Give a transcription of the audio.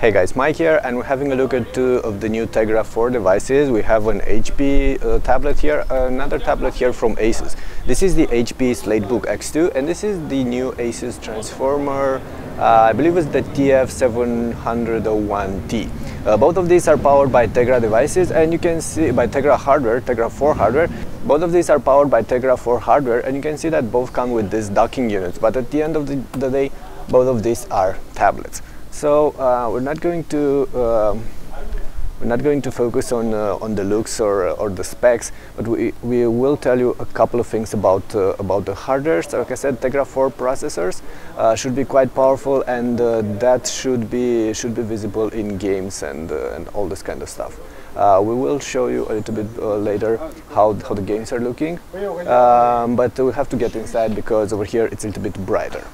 Hey guys, Mike here and we're having a look at two of the new Tegra 4 devices. We have an HP uh, tablet here, another tablet here from Asus. This is the HP Slatebook X2 and this is the new Asus Transformer, uh, I believe it's the TF701T. Uh, both of these are powered by Tegra devices and you can see by Tegra hardware, Tegra 4 hardware. Both of these are powered by Tegra 4 hardware and you can see that both come with these docking units but at the end of the, the day both of these are tablets. So uh, we're not going to um, we're not going to focus on uh, on the looks or or the specs, but we we will tell you a couple of things about uh, about the hardware. So like I said, Tegra 4 processors uh, should be quite powerful, and uh, that should be should be visible in games and uh, and all this kind of stuff. Uh, we will show you a little bit later how how the games are looking, um, but we have to get inside because over here it's a little bit brighter.